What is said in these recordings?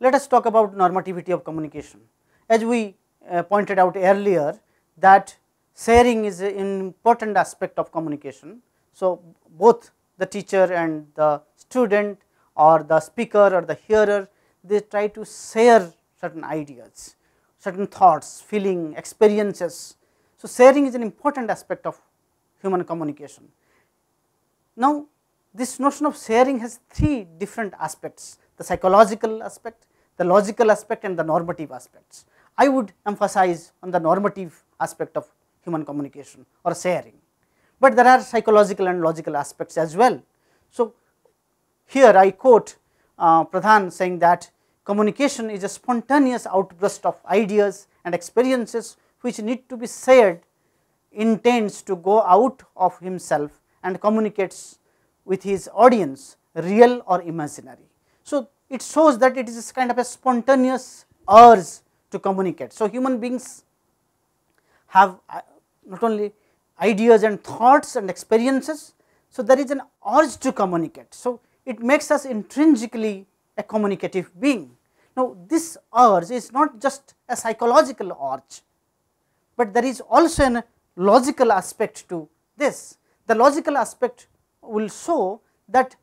let us talk about normativity of communication. As we uh, pointed out earlier that sharing is an important aspect of communication. So, both the teacher and the student or the speaker or the hearer they try to share certain ideas, certain thoughts, feeling, experiences. So, sharing is an important aspect of human communication. Now, this notion of sharing has three different aspects the psychological aspect, the logical aspect and the normative aspects. I would emphasize on the normative aspect of human communication or sharing, but there are psychological and logical aspects as well. So, here I quote uh, Pradhan saying that communication is a spontaneous outburst of ideas and experiences which need to be shared intends to go out of himself and communicates with his audience real or imaginary. So, it shows that it is kind of a spontaneous urge to communicate. So, human beings have uh, not only ideas and thoughts and experiences. So, there is an urge to communicate. So, it makes us intrinsically a communicative being. Now, this urge is not just a psychological urge, but there is also a logical aspect to this. The logical aspect will show that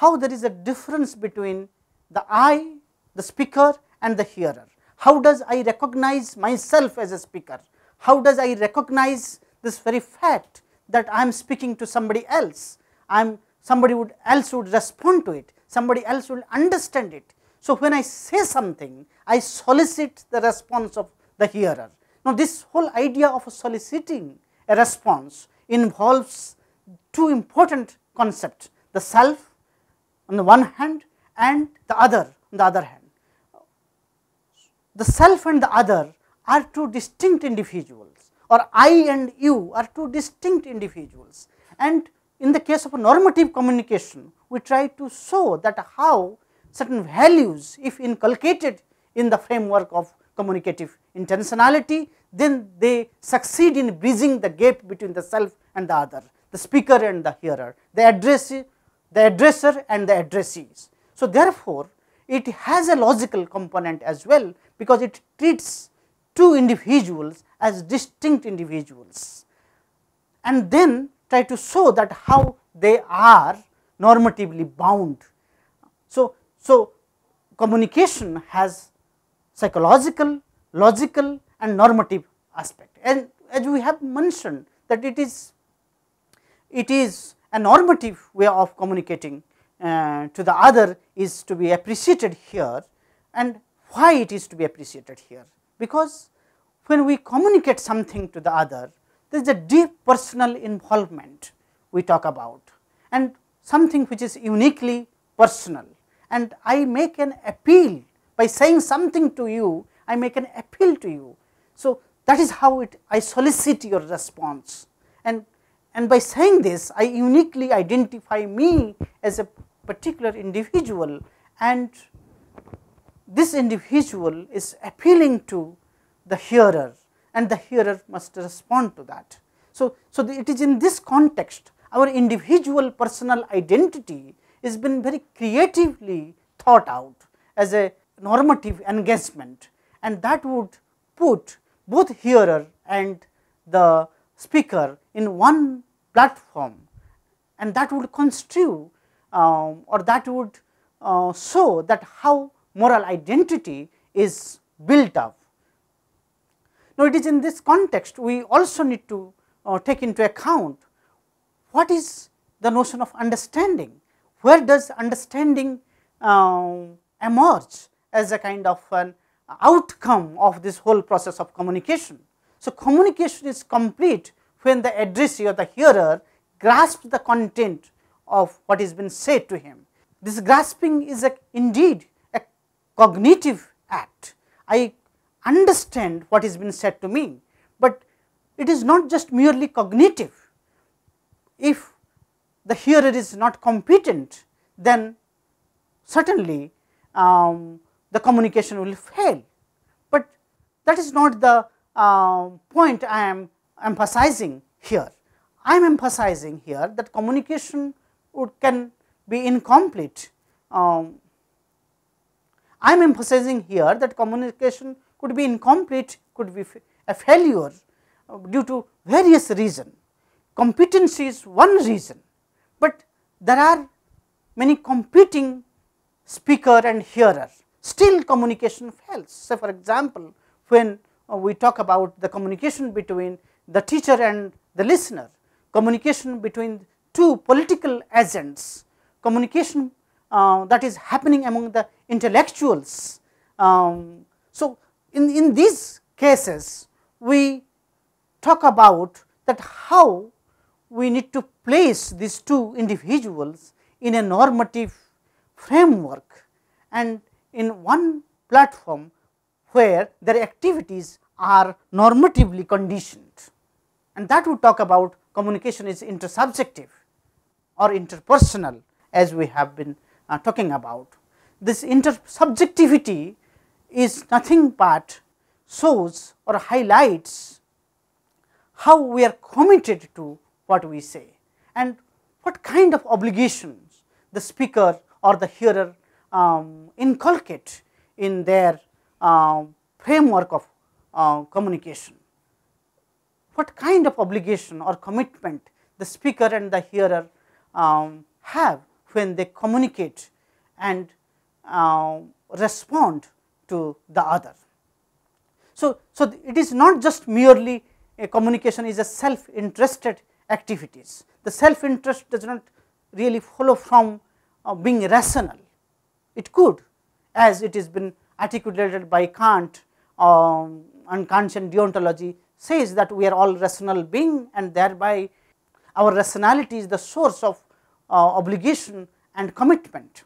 how there is a difference between the I, the speaker and the hearer. How does I recognize myself as a speaker? How does I recognize this very fact that I am speaking to somebody else? I am somebody would else would respond to it, somebody else will understand it. So, when I say something, I solicit the response of the hearer. Now, this whole idea of soliciting a response involves two important concepts, the self on the one hand and the other on the other hand. The self and the other are two distinct individuals or I and you are two distinct individuals and in the case of a normative communication we try to show that how certain values if inculcated in the framework of communicative intentionality then they succeed in bridging the gap between the self and the other the speaker and the hearer the addressee the addresser and the addressees. So, therefore, it has a logical component as well, because it treats two individuals as distinct individuals. And then try to show that how they are normatively bound. So, so communication has psychological, logical and normative aspect. And as we have mentioned that it is it is a normative way of communicating uh, to the other is to be appreciated here and why it is to be appreciated here. Because when we communicate something to the other, there is a deep personal involvement we talk about and something which is uniquely personal and I make an appeal by saying something to you, I make an appeal to you. So, that is how it I solicit your response and and by saying this I uniquely identify me as a particular individual and this individual is appealing to the hearer and the hearer must respond to that. So, so it is in this context our individual personal identity has been very creatively thought out as a normative engagement and that would put both hearer and the speaker in one platform and that would construe um, or that would uh, show that how moral identity is built up. Now, it is in this context we also need to uh, take into account what is the notion of understanding, where does understanding uh, emerge as a kind of an outcome of this whole process of communication. So, communication is complete when the addressee or the hearer grasps the content of what has been said to him. This grasping is a, indeed a cognitive act. I understand what has been said to me, but it is not just merely cognitive. If the hearer is not competent, then certainly um, the communication will fail. But that is not the uh, point I am emphasizing here. I am emphasizing here that communication would can be incomplete um, I am emphasizing here that communication could be incomplete, could be a failure uh, due to various reasons. Competency is one reason, but there are many competing speaker and hearer, still communication fails. Say for example, when we talk about the communication between the teacher and the listener, communication between two political agents, communication uh, that is happening among the intellectuals. Um, so, in, in these cases, we talk about that how we need to place these two individuals in a normative framework and in one platform where their activities are normatively conditioned and that would talk about communication is intersubjective or interpersonal as we have been uh, talking about. This intersubjectivity is nothing but shows or highlights how we are committed to what we say and what kind of obligations the speaker or the hearer um, inculcate in their uh, framework of uh, communication. What kind of obligation or commitment the speaker and the hearer um, have when they communicate and uh, respond to the other. So, so it is not just merely a communication is a self interested activities. The self interest does not really follow from uh, being rational. It could as it has been articulated by Kant um, and Kantian deontology says that we are all rational being and thereby our rationality is the source of uh, obligation and commitment.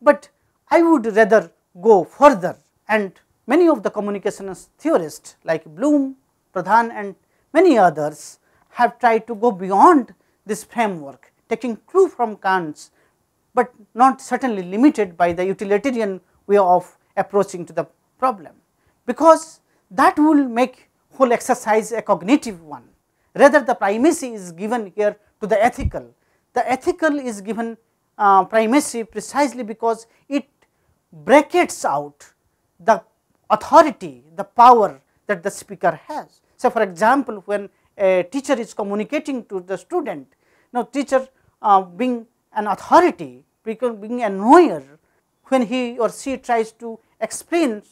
But I would rather go further and many of the communications theorists like Bloom, Pradhan and many others have tried to go beyond this framework taking clue from Kant's, but not certainly limited by the utilitarian way of approaching to the problem, because that will make whole exercise a cognitive one. Rather the primacy is given here to the ethical. The ethical is given uh, primacy precisely because it brackets out the authority, the power that the speaker has. So, for example, when a teacher is communicating to the student, now teacher uh, being an authority, being a knower, when he or she tries to explain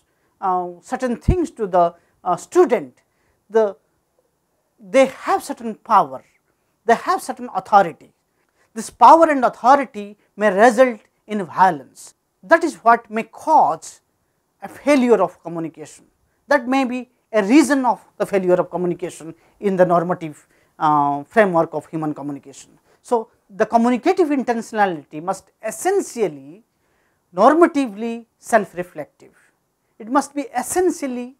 certain things to the uh, student, the they have certain power, they have certain authority. This power and authority may result in violence. That is what may cause a failure of communication. That may be a reason of the failure of communication in the normative uh, framework of human communication. So, the communicative intentionality must essentially normatively self reflective. It must be essentially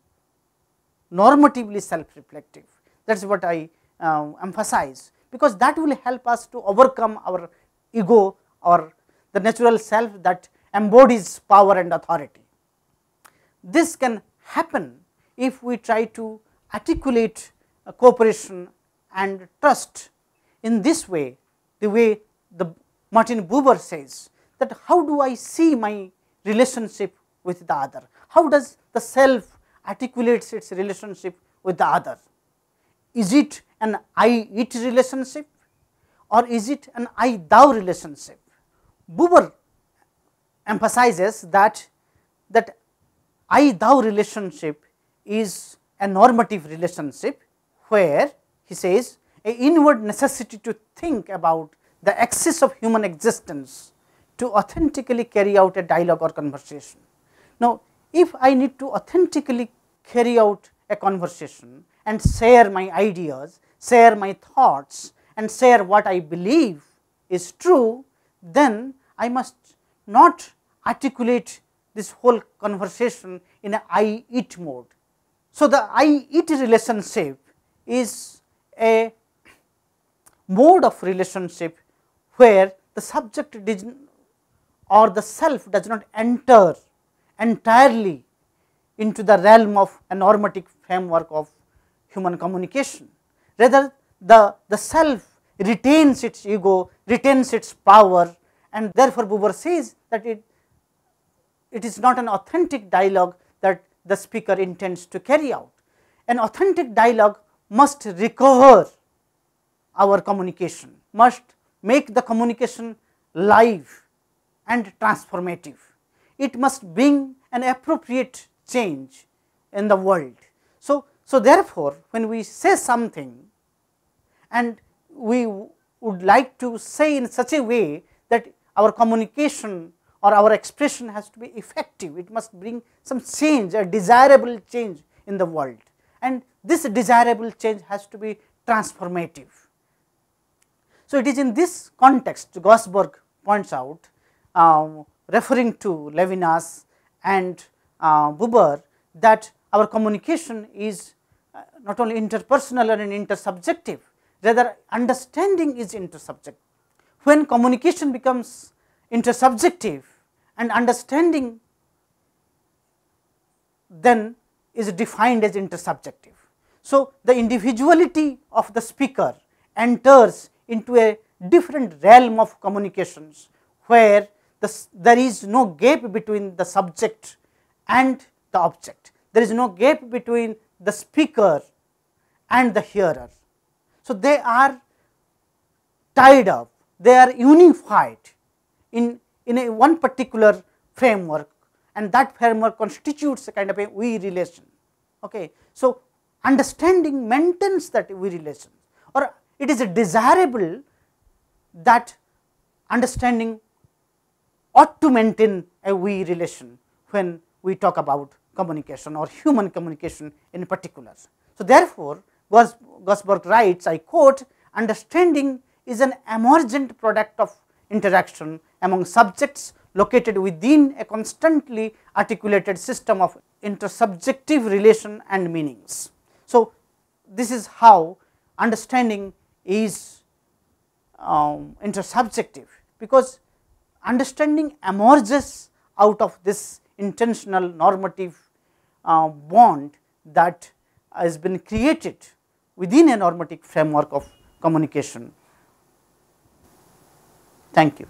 normatively self reflective that is what I uh, emphasize, because that will help us to overcome our ego or the natural self that embodies power and authority. This can happen if we try to articulate cooperation and trust in this way, the way the Martin Buber says that how do I see my relationship with the other, how does the self articulates its relationship with the other. Is it an I it relationship or is it an I thou relationship? Buber emphasizes that that I thou relationship is a normative relationship where he says a inward necessity to think about the axis of human existence to authentically carry out a dialogue or conversation. Now, if I need to authentically carry out a conversation and share my ideas, share my thoughts and share what I believe is true, then I must not articulate this whole conversation in a I it mode. So, the I it relationship is a mode of relationship where the subject or the self does not enter entirely into the realm of a normative framework of human communication. Rather, the, the self retains its ego, retains its power and therefore, Buber says that it, it is not an authentic dialogue that the speaker intends to carry out. An authentic dialogue must recover our communication, must make the communication live and transformative. It must bring an appropriate change in the world. So, so therefore, when we say something and we would like to say in such a way that our communication or our expression has to be effective, it must bring some change, a desirable change in the world and this desirable change has to be transformative. So, it is in this context Gosberg points out uh, referring to Levinas and uh, Buber that our communication is uh, not only interpersonal and intersubjective, rather understanding is intersubjective. When communication becomes intersubjective and understanding then is defined as intersubjective. So, the individuality of the speaker enters into a different realm of communications, where the, there is no gap between the subject and the object. There is no gap between the speaker and the hearer. So, they are tied up, they are unified in, in a one particular framework and that framework constitutes a kind of a we relation. Okay. So, understanding maintains that we relation or it is desirable that understanding ought to maintain a we relation when we talk about communication or human communication in particular. So, therefore, Gosberg writes I quote understanding is an emergent product of interaction among subjects located within a constantly articulated system of intersubjective relation and meanings. So, this is how understanding is um, intersubjective, because understanding emerges out of this intentional normative uh, bond that has been created within a normative framework of communication. Thank you.